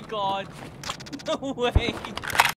my god. No way.